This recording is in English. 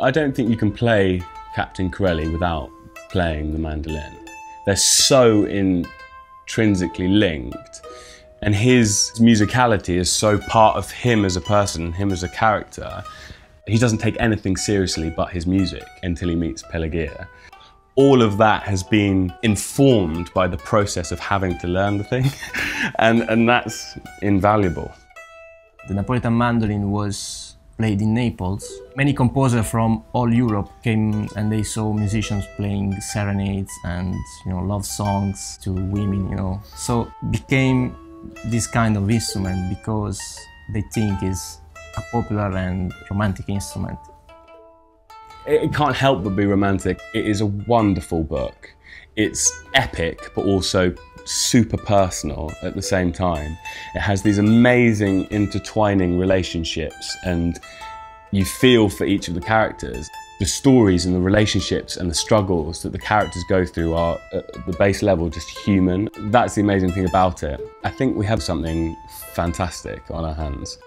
I don't think you can play Captain Corelli without playing the mandolin. They're so intrinsically linked, and his musicality is so part of him as a person, him as a character. He doesn't take anything seriously but his music until he meets Pelagia. All of that has been informed by the process of having to learn the thing, and, and that's invaluable. The Napolitan mandolin was played in Naples. Many composers from all Europe came and they saw musicians playing serenades and you know love songs to women, you know. So became this kind of instrument because they think is a popular and romantic instrument. It can't help but be romantic. It is a wonderful book. It's epic, but also super personal at the same time. It has these amazing intertwining relationships, and you feel for each of the characters. The stories and the relationships and the struggles that the characters go through are, at the base level, just human. That's the amazing thing about it. I think we have something fantastic on our hands.